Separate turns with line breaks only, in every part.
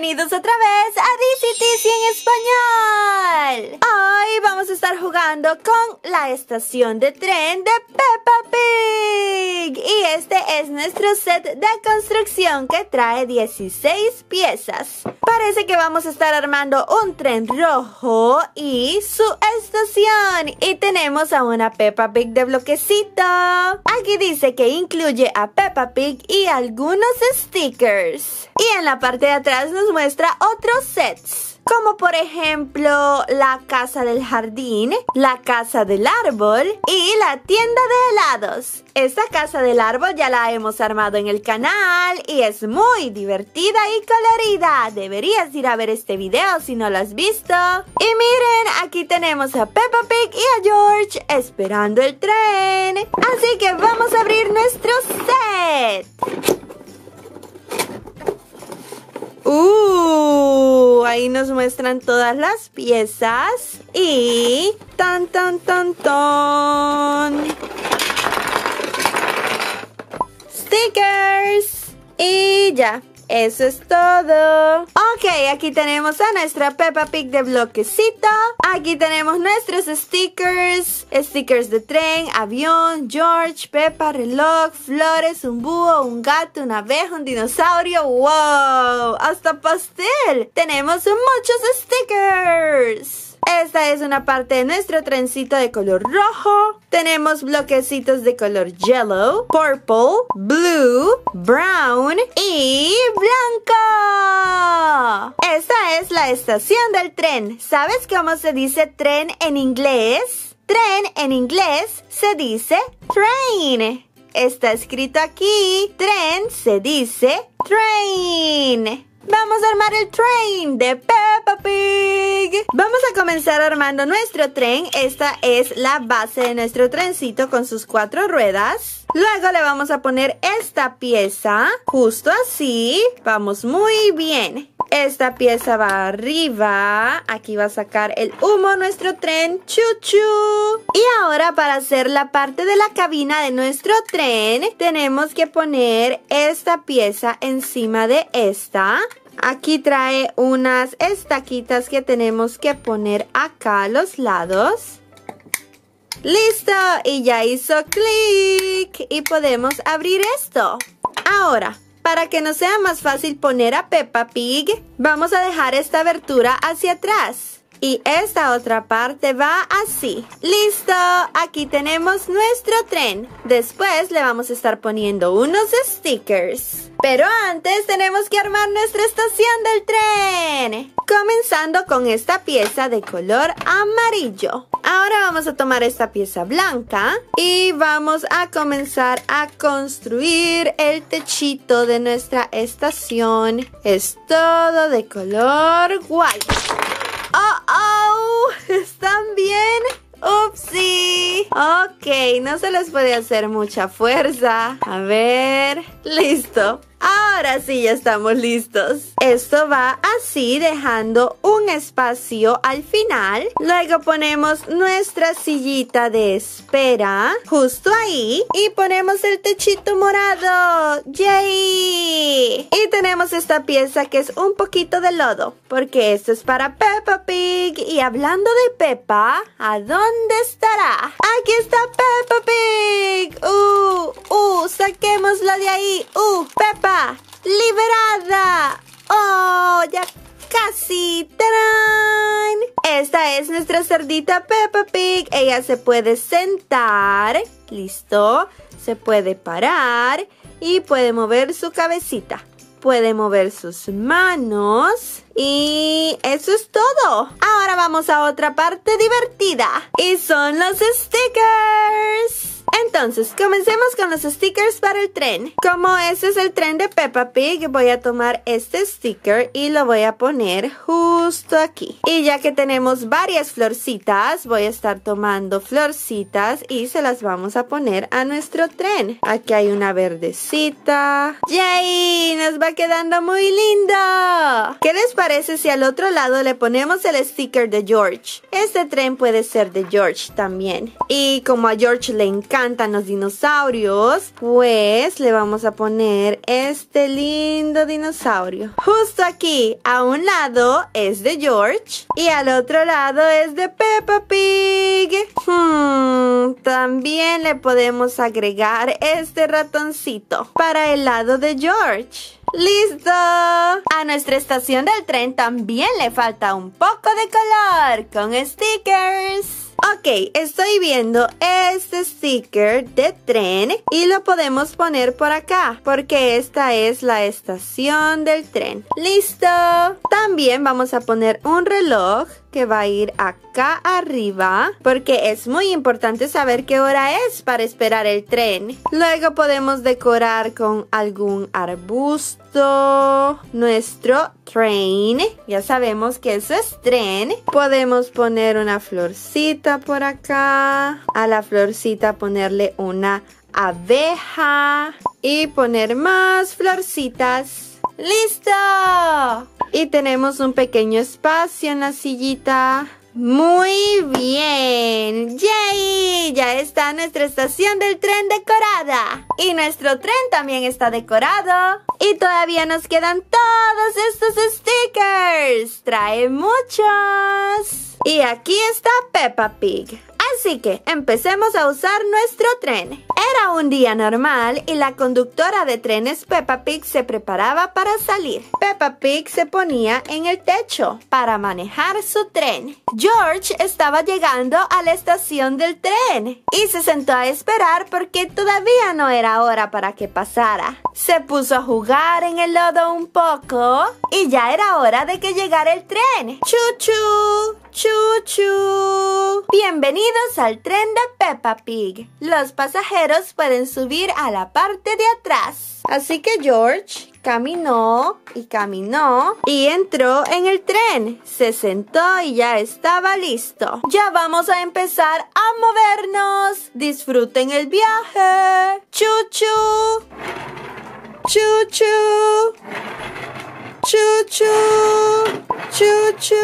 bienvenidos otra vez a DCTC en español. Hoy vamos a estar jugando con la estación de tren de Peppa Pig. Y este es nuestro set de construcción que trae 16 piezas. Parece que vamos a estar armando un tren rojo y su estación. Y tenemos a una Peppa Pig de bloquecito. Aquí dice que incluye a Peppa Pig y algunos stickers. Y en la parte de atrás nos muestra otros sets. Como por ejemplo la casa del jardín, la casa del árbol y la tienda de helados. Esta casa del árbol ya la hemos armado en el canal y es muy divertida y colorida. Deberías ir a ver este video si no lo has visto. Y miren, aquí tenemos a Peppa Pig y a George esperando el tren. Así que vamos a abrir nuestro set. Uh, ahí nos muestran todas las piezas y tan tan tan tan stickers y ya eso es todo. Ok, aquí tenemos a nuestra Peppa Pig de bloquecito. Aquí tenemos nuestros stickers. Stickers de tren, avión, George, Peppa, reloj, flores, un búho, un gato, una abeja, un dinosaurio. ¡Wow! Hasta pastel. Tenemos muchos stickers. Esta es una parte de nuestro trencito de color rojo. Tenemos bloquecitos de color yellow, purple, blue, brown y blanco. Esta es la estación del tren. ¿Sabes cómo se dice tren en inglés? Tren en inglés se dice train. Está escrito aquí. Tren se dice train. Vamos a armar el tren de Peppa Pig. Vamos a comenzar armando nuestro tren. Esta es la base de nuestro trencito con sus cuatro ruedas. Luego le vamos a poner esta pieza, justo así. Vamos muy bien. Esta pieza va arriba. Aquí va a sacar el humo nuestro tren. Chuchu. Y ahora para hacer la parte de la cabina de nuestro tren, tenemos que poner esta pieza encima de esta. Aquí trae unas estaquitas que tenemos que poner acá a los lados. ¡Listo! Y ya hizo clic. Y podemos abrir esto. Ahora, para que nos sea más fácil poner a Peppa Pig, vamos a dejar esta abertura hacia atrás. Y esta otra parte va así. ¡Listo! Aquí tenemos nuestro tren. Después le vamos a estar poniendo unos stickers. Pero antes tenemos que armar nuestra estación del tren. Comenzando con esta pieza de color amarillo. Ahora vamos a tomar esta pieza blanca y vamos a comenzar a construir el techito de nuestra estación. Es todo de color white. ¡Oh, oh! ¿Están bien? ¡Upsi! Ok, no se les puede hacer mucha fuerza. A ver... ¡Listo! Ahora sí ya estamos listos. Esto va así dejando un espacio al final. Luego ponemos nuestra sillita de espera justo ahí y ponemos el techito morado. ¡Yay! Y tenemos esta pieza que es un poquito de lodo porque esto es para Peppa Pig. Y hablando de Peppa, ¿a dónde estará? Aquí está Peppa Pig. ¡Uh! ¡Uh! Saquémosla de ahí. ¡Uh! Peppa ¡Liberada! ¡Oh! ¡Ya casi! ¡Tarán! Esta es nuestra cerdita Peppa Pig. Ella se puede sentar. ¿Listo? Se puede parar y puede mover su cabecita. Puede mover sus manos. Y eso es todo. Ahora vamos a otra parte divertida. Y son los stickers. Entonces, comencemos con los stickers para el tren. Como este es el tren de Peppa Pig, voy a tomar este sticker y lo voy a poner justo aquí. Y ya que tenemos varias florcitas, voy a estar tomando florcitas y se las vamos a poner a nuestro tren. Aquí hay una verdecita. ¡Yay! Nos va quedando muy lindo. ¿Qué les parece si al otro lado le ponemos el sticker de George? Este tren puede ser de George también. Y como a George le encanta encantan los dinosaurios, pues le vamos a poner este lindo dinosaurio. Justo aquí, a un lado es de George y al otro lado es de Peppa Pig. Hmm, también le podemos agregar este ratoncito para el lado de George. ¡Listo! A nuestra estación del tren también le falta un poco de color con stickers. Ok, estoy viendo este sticker de tren y lo podemos poner por acá porque esta es la estación del tren. ¡Listo! También vamos a poner un reloj que va a ir acá arriba porque es muy importante saber qué hora es para esperar el tren. Luego podemos decorar con algún arbusto nuestro train. Ya sabemos que eso es tren. Podemos poner una florcita por acá. A la florcita ponerle una abeja y poner más florcitas. ¡Listo! Y tenemos un pequeño espacio en la sillita. Muy bien. ¡Yay! Ya está nuestra estación del tren decorada. Y nuestro tren también está decorado. Y todavía nos quedan todos estos stickers. Trae muchos. Y aquí está Peppa Pig. Así que empecemos a usar nuestro tren. Era un día normal y la conductora de trenes Peppa Pig se preparaba para salir. Peppa Pig se ponía en el techo para manejar su tren. George estaba llegando a la estación del tren y se sentó a esperar porque todavía no era hora para que pasara. Se puso a jugar en el lodo un poco y ya era hora de que llegara el tren. ¡Chuchu! ¡Chuchu! Bienvenidos al tren de Peppa Pig. Los pasajeros pueden subir a la parte de atrás. Así que George caminó y caminó y entró en el tren. Se sentó y ya estaba listo. Ya vamos a empezar a movernos. Disfruten el viaje. ¡Chuchu! ¡Chuchu! ¡Chuchu! ¡Chuchu!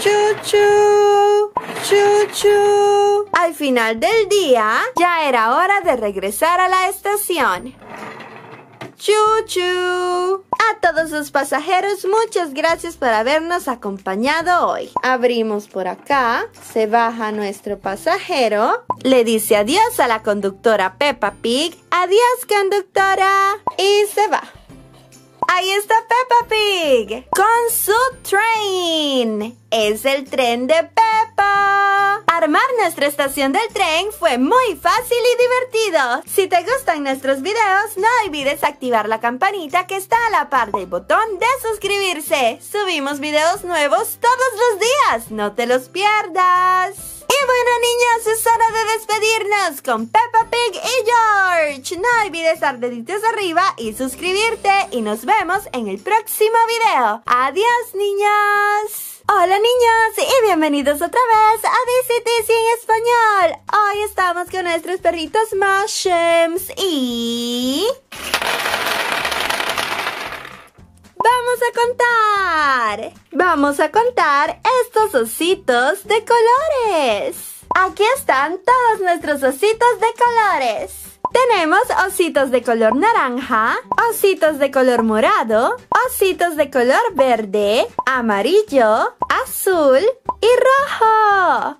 ¡Chuchu! ¡Chuchu! Al final del día, ya era hora de regresar a la estación. ¡Chuchu! A todos los pasajeros, muchas gracias por habernos acompañado hoy. Abrimos por acá, se baja nuestro pasajero, le dice adiós a la conductora Peppa Pig, adiós conductora, y se va. Ahí está Peppa Pig con su train. Es el tren de Peppa. Armar nuestra estación del tren fue muy fácil y divertido. Si te gustan nuestros videos, no olvides activar la campanita que está a la par del botón de suscribirse. Subimos videos nuevos todos los días. No te los pierdas. Bueno niños, es hora de despedirnos con Peppa Pig y George. No olvides dar deditos arriba y suscribirte y nos vemos en el próximo video. Adiós niños. Hola niños y bienvenidos otra vez a DCTC en español. Hoy estamos con nuestros perritos Mushrooms y... a contar. Vamos a contar estos ositos de colores. Aquí están todos nuestros ositos de colores. Tenemos ositos de color naranja, ositos de color morado, ositos de color verde, amarillo, azul y rojo.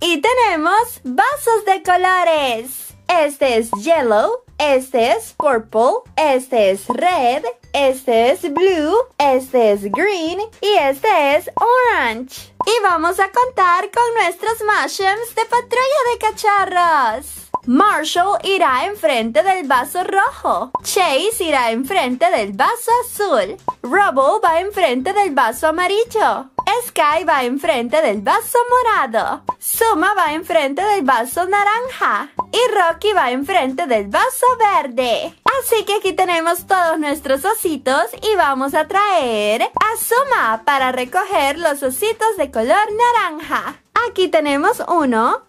Y tenemos vasos de colores. Este es yellow, este es purple, este es red, este es blue, este es green y este es orange. Y vamos a contar con nuestros mushrooms de patrulla de cacharros. Marshall irá enfrente del vaso rojo. Chase irá enfrente del vaso azul. Rubble va enfrente del vaso amarillo. Sky va enfrente del vaso morado. Suma va enfrente del vaso naranja. Y Rocky va enfrente del vaso verde. Así que aquí tenemos todos nuestros ositos y vamos a traer a Suma para recoger los ositos de color naranja. Aquí tenemos uno,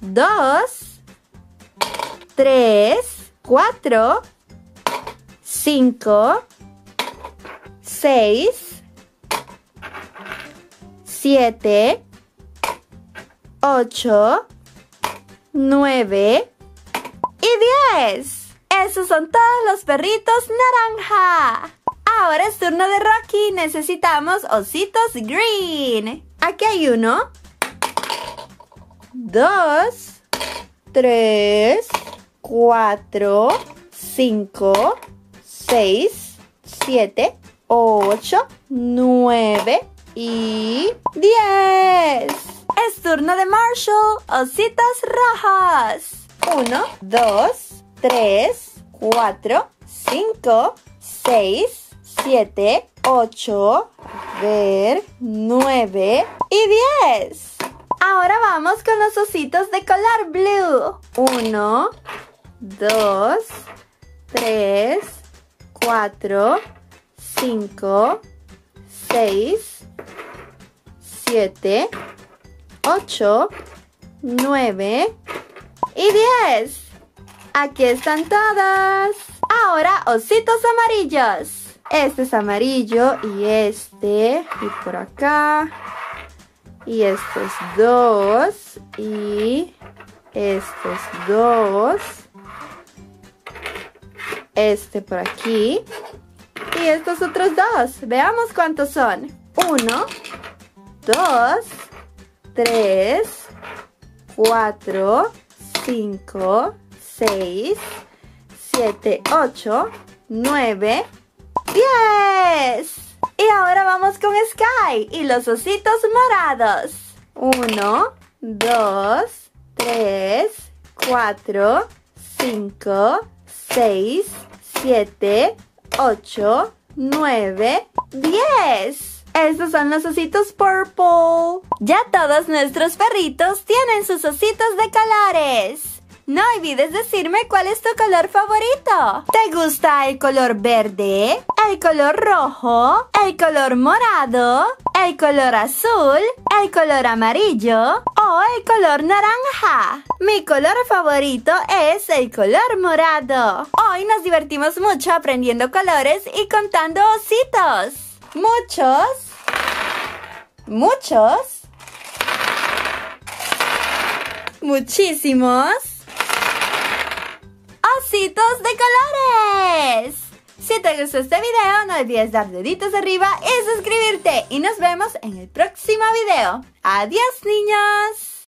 dos, tres, cuatro, cinco, seis, siete, 8, 9 y 10. Esos son todos los perritos naranja. Ahora es turno de Rocky. Necesitamos ositos green. Aquí hay uno. Dos. Tres. Cuatro. Cinco. Seis. Siete. Ocho. Nueve. Y diez. Es turno de Marshall. Ositos rojos. Uno. Dos. Tres. Cuatro. Cinco. Seis. 7, 8, ver, 9 y 10. Ahora vamos con los ositos de color blue. 1, 2, 3, 4, 5, 6, 7, 8, 9 y 10. Aquí están todas. Ahora ositos amarillos. Este es amarillo y este. Y por acá. Y estos dos. Y estos dos. Este por aquí. Y estos otros dos. Veamos cuántos son. Uno, dos, tres, cuatro, cinco, seis, siete, ocho, nueve, ¡Diez! Y ahora vamos con Sky y los ositos morados. Uno, dos, tres, cuatro, cinco, seis, siete, ocho, nueve, diez. Estos son los ositos purple. Ya todos nuestros perritos tienen sus ositos de colores. No olvides decirme cuál es tu color favorito. ¿Te gusta el color verde? ¿El color rojo? ¿El color morado? ¿El color azul? ¿El color amarillo? ¿O el color naranja? Mi color favorito es el color morado. Hoy nos divertimos mucho aprendiendo colores y contando ositos. Muchos. Muchos. Muchísimos ositos de colores. Si te gustó este video, no olvides dar deditos arriba y suscribirte. Y nos vemos en el próximo video. Adiós, niños.